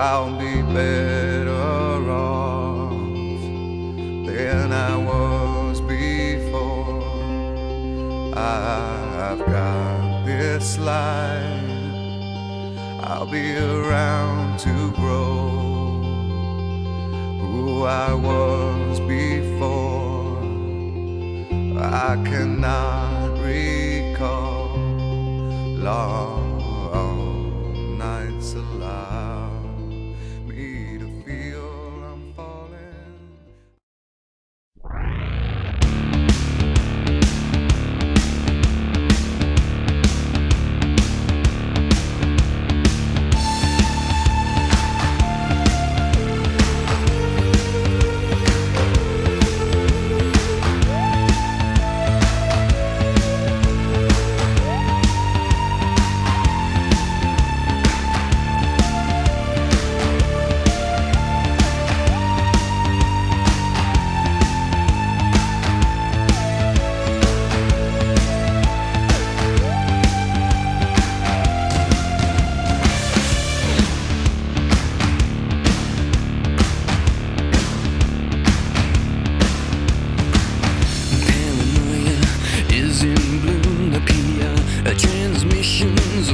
I'll be better off than I was before. I've got this life, I'll be around to grow who I was before. I cannot recall long transmissions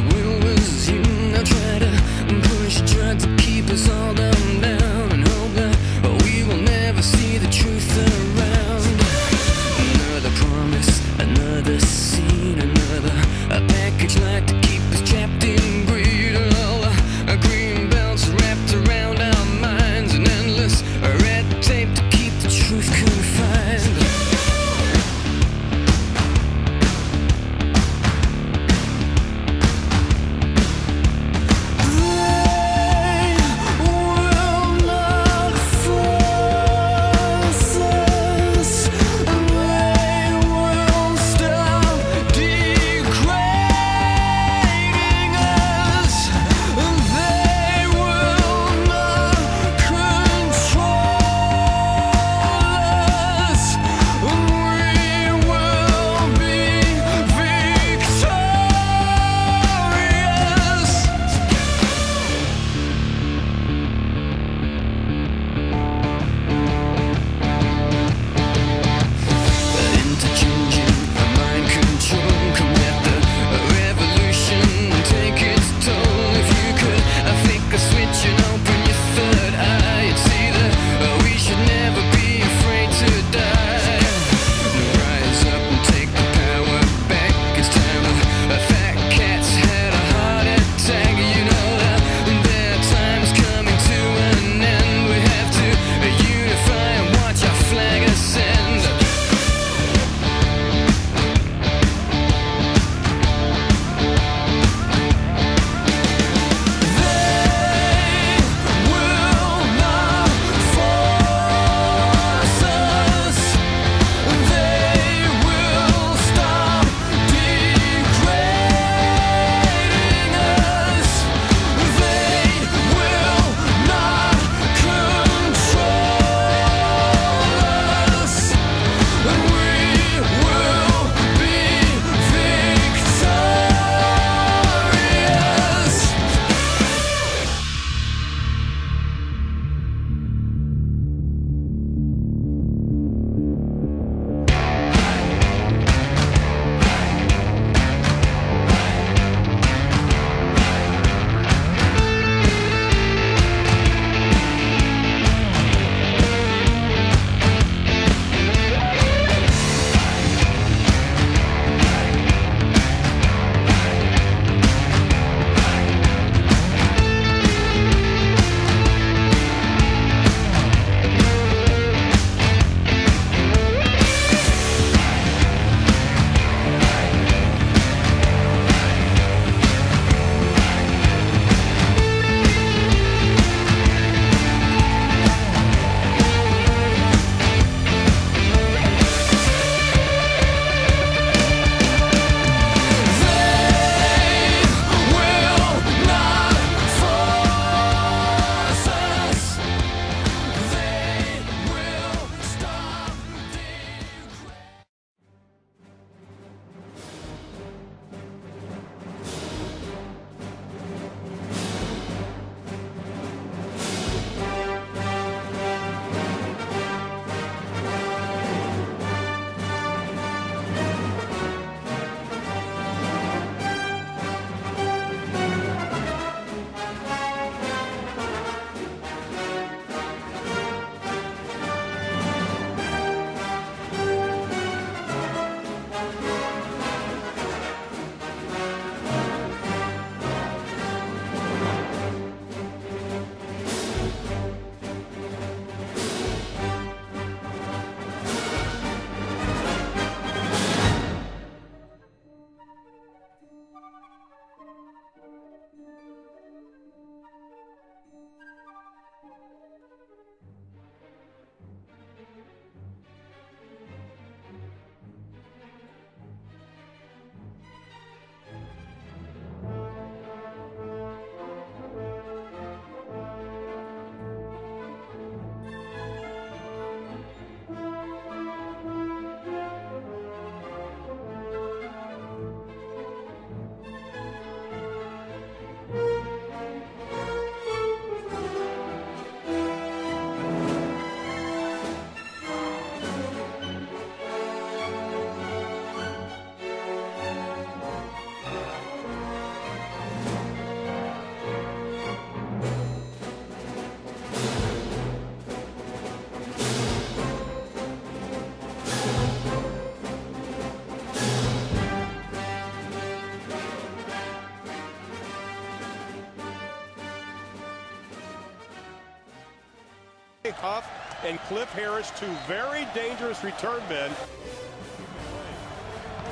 Huff and Cliff Harris, two very dangerous return men.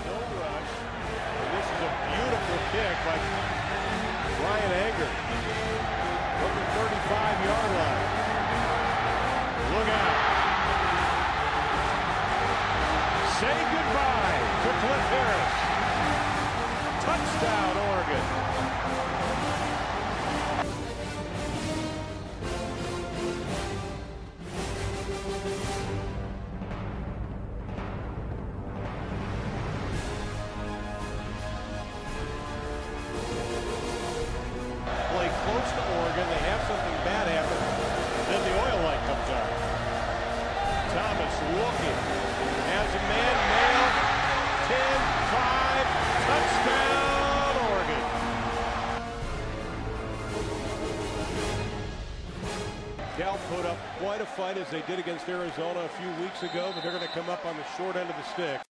No rush. This is a beautiful kick by Bryan Anger. From the 35-yard line. Look out. Say goodbye to Cliff Harris. Touchdown, Oregon. Close to Oregon. They have something bad happen. Then the oil light comes on. Thomas looking. Has a man nailed. 10, 5, touchdown, Oregon. Cal put up quite a fight as they did against Arizona a few weeks ago, but they're going to come up on the short end of the stick.